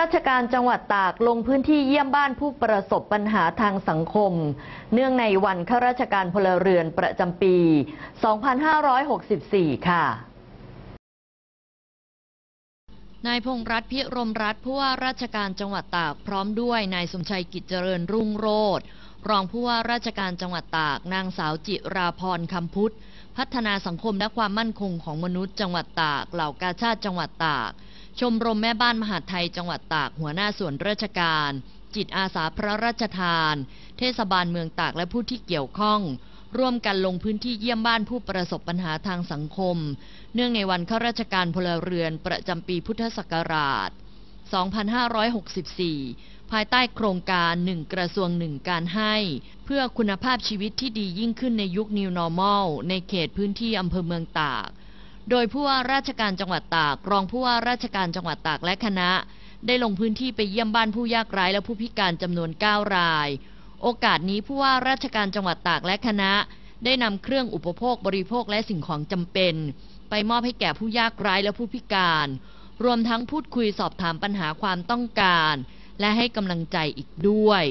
ราชการจังหวัดตากลงพื้นที่เยี่ยมบ้านผู้ประสบปัญหาทางสังคม เนื่องในวันข้าราชการพลเรือนประจำปี 2564 ค่ะนายพงษ์รัตน์พิรมรัตน์ผู้ว่าราชการจังหวัดตากพร้อมด้วยนายสมชัยกิจเจริญรุ่งโรจน์รองผู้ว่าราชการจังหวัดตาก นางสาวจิราพรคำพุทธ พัฒนาสังคมและความมั่นคงของมนุษย์จังหวัดตาก เหล่ากาชาติจังหวัดตาก ชมรมแม่บ้านมหาดไทยจังหวัดตากหัวหน้าส่วนราชการ จิตอาสาพระราชทาน เทศบาลเมืองตากและผู้ที่เกี่ยวข้อง ร่วมกันลงพื้นที่เยี่ยมบ้านผู้ประสบปัญหาทางสังคม เนื่องในวันข้าราชการพลเรือนประจำปีพุทธศักราช 2564 ภายใต้โครงการหนึ่งกระทรวงหนึ่งการให้ เพื่อคุณภาพชีวิตที่ดียิ่งขึ้นในยุค New Normal ในเขตพื้นที่อำเภอเมืองตาก โดยผู้ว่าราชการจังหวัดตาก รองผู้ว่าราชการจังหวัดตากและคณะ ได้ลงพื้นที่ไปเยี่ยมบ้านผู้ยากไร้และผู้พิการจำนวน 9 ราย โอกาสนี้ผู้ว่าราชการจังหวัดตากและคณะ ได้นำเครื่องอุปโภคบริโภคและสิ่งของจำเป็น ไปมอบให้แก่ผู้ยากไร้และผู้พิการ รวมทั้งพูดคุยสอบถามปัญหาความต้องการ และให้กำลังใจอีกด้วย